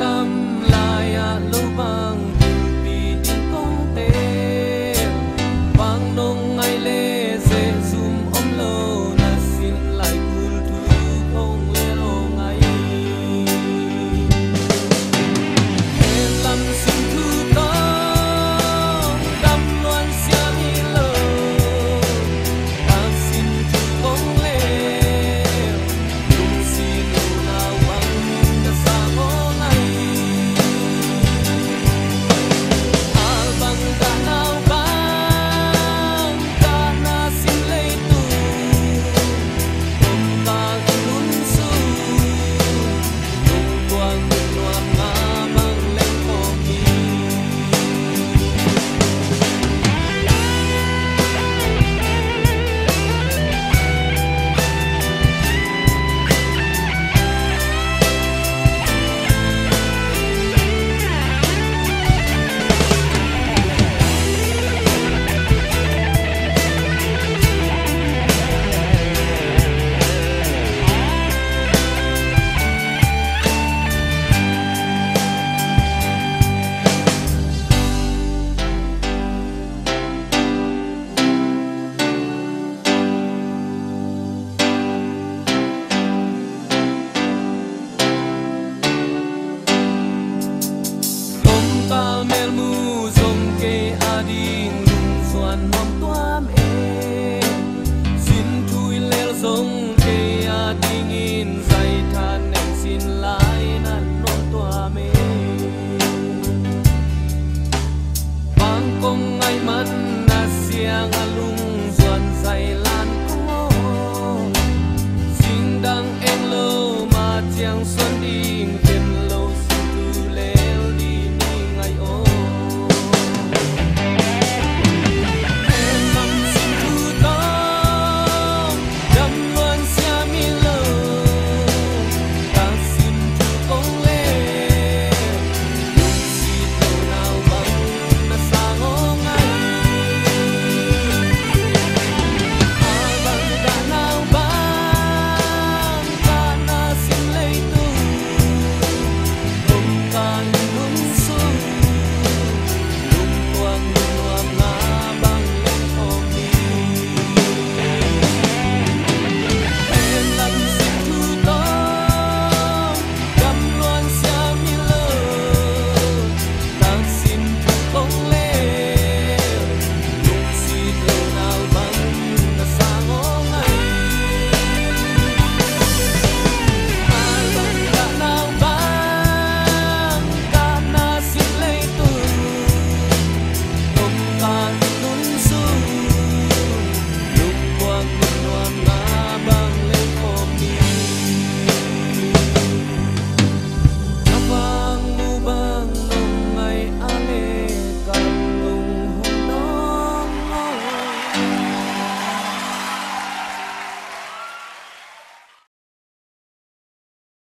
đang em lâu mà chẳng xuân đi